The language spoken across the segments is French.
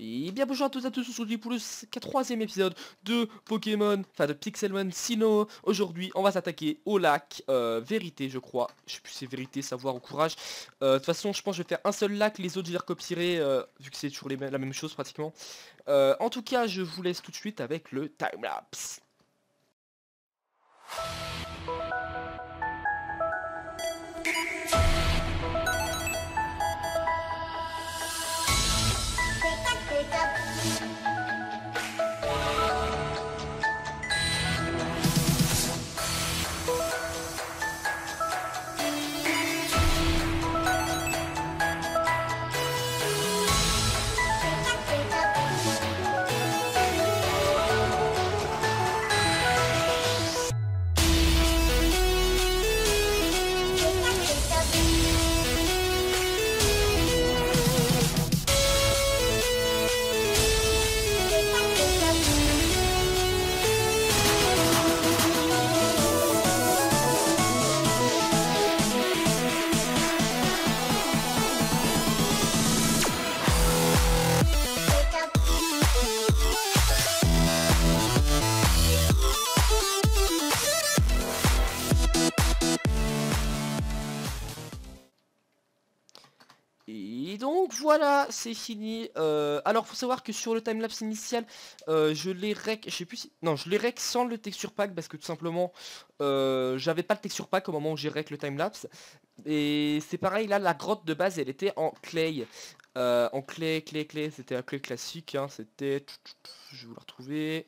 Et bien bonjour à tous et à tous aujourd'hui pour le troisième épisode de Pokémon, enfin de Pixelmon Sino. Aujourd'hui on va s'attaquer au lac, euh, vérité je crois, je sais plus c'est vérité, savoir ou courage. Euh, de toute façon je pense que je vais faire un seul lac, les autres je les recopierai euh, vu que c'est toujours la même chose pratiquement. en tout cas je vous laisse tout de suite avec le timelapse. Donc voilà, c'est fini. Euh, alors faut savoir que sur le timelapse initial, euh, je l'ai rec, je sais plus si... Non, je l'ai rec sans le texture pack parce que tout simplement, euh, j'avais pas le texture pack au moment où j'ai rec le timelapse. Et c'est pareil, là, la grotte de base, elle était en clay. en clay, clay, clay, c'était un clay classique, hein, c'était... Je vais vous la retrouver.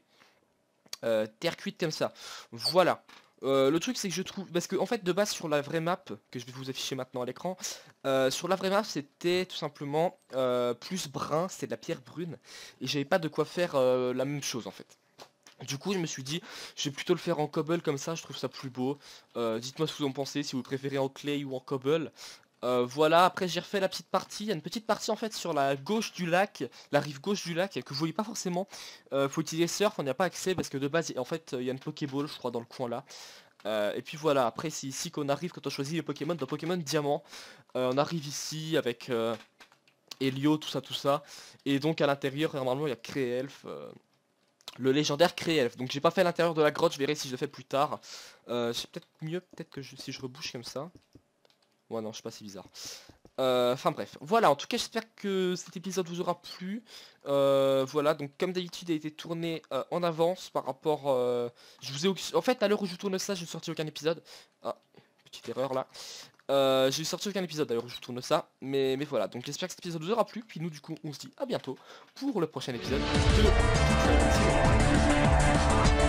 terre cuite comme ça. Voilà. Euh, le truc c'est que je trouve, parce que en fait de base sur la vraie map, que je vais vous afficher maintenant à l'écran, euh, sur la vraie map c'était tout simplement euh, plus brun, c'est de la pierre brune, et j'avais pas de quoi faire la même chose en fait. Du coup je me suis dit, je vais plutôt le faire en cobble comme ça, je trouve ça plus beau. Dites-moi ce que vous en pensez, si vous préférez en clay ou en cobble. Voilà, après j'ai refait la petite partie, il y a une petite partie en fait sur la gauche du lac, la rive gauche du lac, que vous voyez pas forcément. Euh, faut utiliser surf, on n'y a pas accès parce que de base, en fait, il y a une Pokéball, je crois, dans le coin là. Euh, et puis voilà, après c'est ici qu'on arrive quand on choisit les Pokémon, dans Pokémon Diamant. on arrive ici avec Helio, tout ça, tout ça. Et donc à l'intérieur, normalement, il y a Créelf. le légendaire Créelf. Donc j'ai pas fait l'intérieur de la grotte, je verrai si je le fais plus tard. c'est peut-être mieux, peut-être que si je rebouche comme ça. Ouais non, je sais pas, c'est bizarre. Euh, enfin bref, voilà, en tout cas j'espère que cet épisode vous aura plu. Euh, voilà, donc comme d'habitude il a été tourné euh, en avance par rapport... je vous ai... En fait, à l'heure où je tourne ça, je ne sorti aucun épisode. Ah, petite erreur là. Euh, j'ai sorti aucun épisode d'ailleurs où je tourne ça, mais, mais voilà, donc j'espère que cet épisode vous aura plu, puis nous du coup on se dit à bientôt pour le prochain épisode de...